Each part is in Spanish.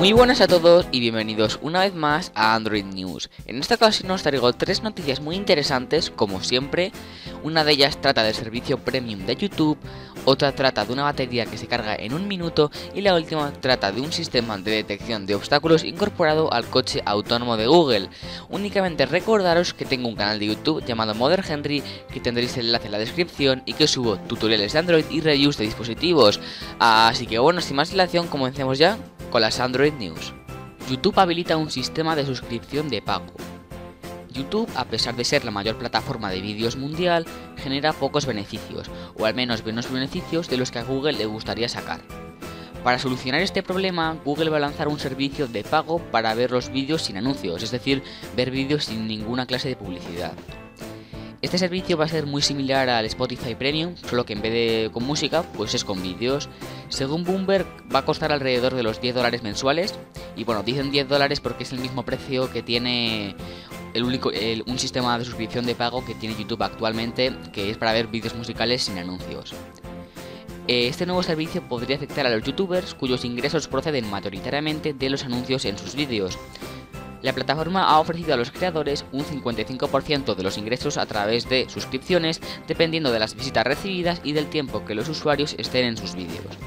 Muy buenas a todos y bienvenidos una vez más a Android News. En esta ocasión os traigo tres noticias muy interesantes, como siempre. Una de ellas trata del servicio premium de YouTube, otra trata de una batería que se carga en un minuto y la última trata de un sistema de detección de obstáculos incorporado al coche autónomo de Google. Únicamente recordaros que tengo un canal de YouTube llamado Mother Henry que tendréis el enlace en la descripción y que subo tutoriales de Android y reviews de dispositivos. Así que bueno, sin más dilación, comencemos ya con las Android News. YouTube habilita un sistema de suscripción de pago. YouTube, a pesar de ser la mayor plataforma de vídeos mundial, genera pocos beneficios, o al menos menos beneficios de los que a Google le gustaría sacar. Para solucionar este problema, Google va a lanzar un servicio de pago para ver los vídeos sin anuncios, es decir, ver vídeos sin ninguna clase de publicidad. Este servicio va a ser muy similar al Spotify Premium, solo que en vez de con música, pues es con vídeos. Según Bloomberg, va a costar alrededor de los 10 dólares mensuales. Y bueno, dicen 10 dólares porque es el mismo precio que tiene el único, un sistema de suscripción de pago que tiene YouTube actualmente, que es para ver vídeos musicales sin anuncios. Este nuevo servicio podría afectar a los youtubers cuyos ingresos proceden mayoritariamente de los anuncios en sus vídeos. La plataforma ha ofrecido a los creadores un 55% de los ingresos a través de suscripciones, dependiendo de las visitas recibidas y del tiempo que los usuarios estén en sus vídeos.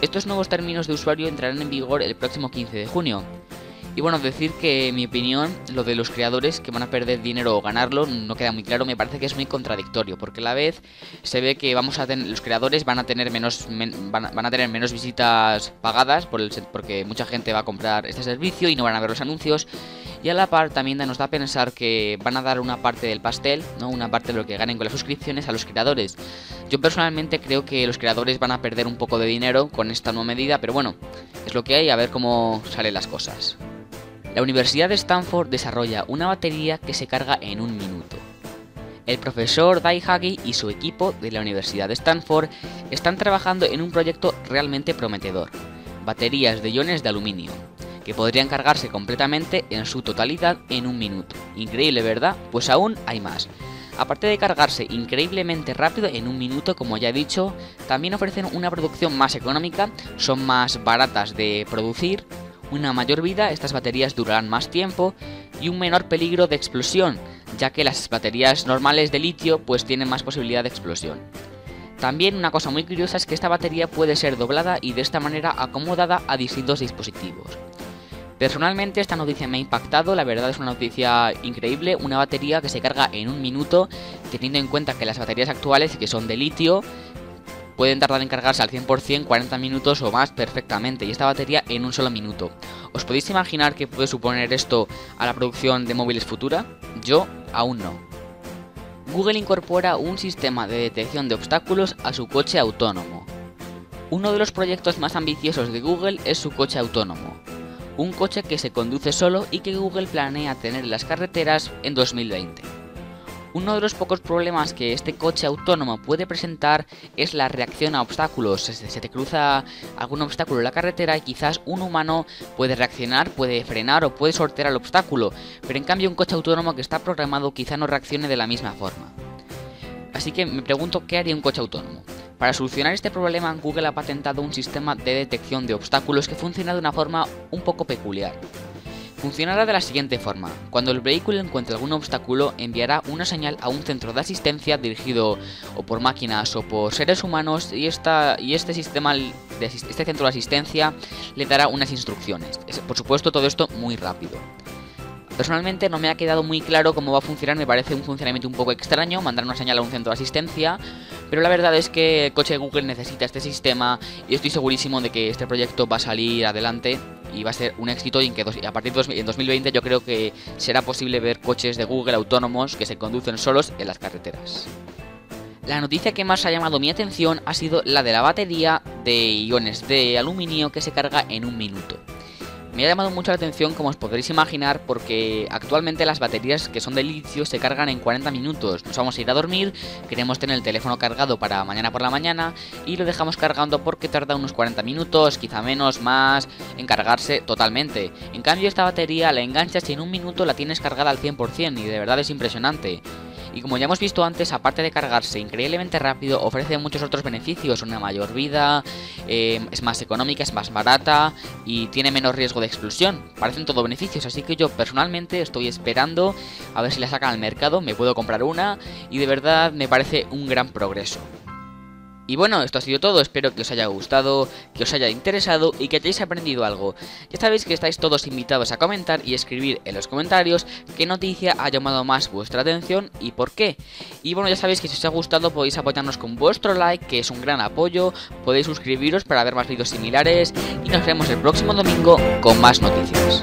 Estos nuevos términos de usuario entrarán en vigor el próximo 15 de junio. Y bueno, decir que mi opinión, lo de los creadores que van a perder dinero o ganarlo no queda muy claro, me parece que es muy contradictorio, porque a la vez se ve que vamos a los creadores van a tener menos van, a, tener menos visitas pagadas porque mucha gente va a comprar este servicio y no van a ver los anuncios. Y a la par también nos da a pensar que van a dar una parte del pastel, ¿no? una parte de lo que ganen con las suscripciones a los creadores. Yo personalmente creo que los creadores van a perder un poco de dinero con esta nueva medida, pero bueno, es lo que hay, a ver cómo salen las cosas. La Universidad de Stanford desarrolla una batería que se carga en un minuto. El profesor Dai Hagi y su equipo de la Universidad de Stanford están trabajando en un proyecto realmente prometedor, baterías de iones de aluminio, que podrían cargarse completamente en su totalidad en un minuto. Increíble, ¿verdad? Pues aún hay más. Aparte de cargarse increíblemente rápido en un minuto, como ya he dicho, también ofrecen una producción más económica, son más baratas de producir una mayor vida, estas baterías durarán más tiempo y un menor peligro de explosión, ya que las baterías normales de litio pues tienen más posibilidad de explosión. También una cosa muy curiosa es que esta batería puede ser doblada y de esta manera acomodada a distintos dispositivos. Personalmente esta noticia me ha impactado, la verdad es una noticia increíble, una batería que se carga en un minuto, teniendo en cuenta que las baterías actuales, que son de litio, pueden tardar en cargarse al 100% 40 minutos o más perfectamente y esta batería en un solo minuto. ¿Os podéis imaginar qué puede suponer esto a la producción de móviles futura? Yo aún no. Google incorpora un sistema de detección de obstáculos a su coche autónomo. Uno de los proyectos más ambiciosos de Google es su coche autónomo, un coche que se conduce solo y que Google planea tener en las carreteras en 2020. Uno de los pocos problemas que este coche autónomo puede presentar es la reacción a obstáculos. Se te cruza algún obstáculo en la carretera y quizás un humano puede reaccionar, puede frenar o puede sortear el obstáculo, pero en cambio un coche autónomo que está programado quizá no reaccione de la misma forma. Así que me pregunto qué haría un coche autónomo. Para solucionar este problema, Google ha patentado un sistema de detección de obstáculos que funciona de una forma un poco peculiar. Funcionará de la siguiente forma. Cuando el vehículo encuentre algún obstáculo, enviará una señal a un centro de asistencia dirigido o por máquinas o por seres humanos y, esta, y este sistema, este centro de asistencia le dará unas instrucciones. Por supuesto, todo esto muy rápido. Personalmente no me ha quedado muy claro cómo va a funcionar, me parece un funcionamiento un poco extraño, mandar una señal a un centro de asistencia, pero la verdad es que el coche de Google necesita este sistema y estoy segurísimo de que este proyecto va a salir adelante y va a ser un éxito y en que a partir de 2020 yo creo que será posible ver coches de Google autónomos que se conducen solos en las carreteras. La noticia que más ha llamado mi atención ha sido la de la batería de iones de aluminio que se carga en un minuto. Me ha llamado mucho la atención, como os podréis imaginar, porque actualmente las baterías que son de litio se cargan en 40 minutos. Nos vamos a ir a dormir, queremos tener el teléfono cargado para mañana por la mañana y lo dejamos cargando porque tarda unos 40 minutos, quizá menos, más, en cargarse totalmente. En cambio, esta batería la enganchas y en un minuto la tienes cargada al 100% y de verdad es impresionante. Y como ya hemos visto antes, aparte de cargarse increíblemente rápido, ofrece muchos otros beneficios, una mayor vida, eh, es más económica, es más barata y tiene menos riesgo de explosión. Parecen todo beneficios, así que yo personalmente estoy esperando a ver si la sacan al mercado, me puedo comprar una y de verdad me parece un gran progreso. Y bueno, esto ha sido todo, espero que os haya gustado, que os haya interesado y que hayáis aprendido algo. Ya sabéis que estáis todos invitados a comentar y escribir en los comentarios qué noticia ha llamado más vuestra atención y por qué. Y bueno, ya sabéis que si os ha gustado podéis apoyarnos con vuestro like, que es un gran apoyo, podéis suscribiros para ver más vídeos similares y nos vemos el próximo domingo con más noticias.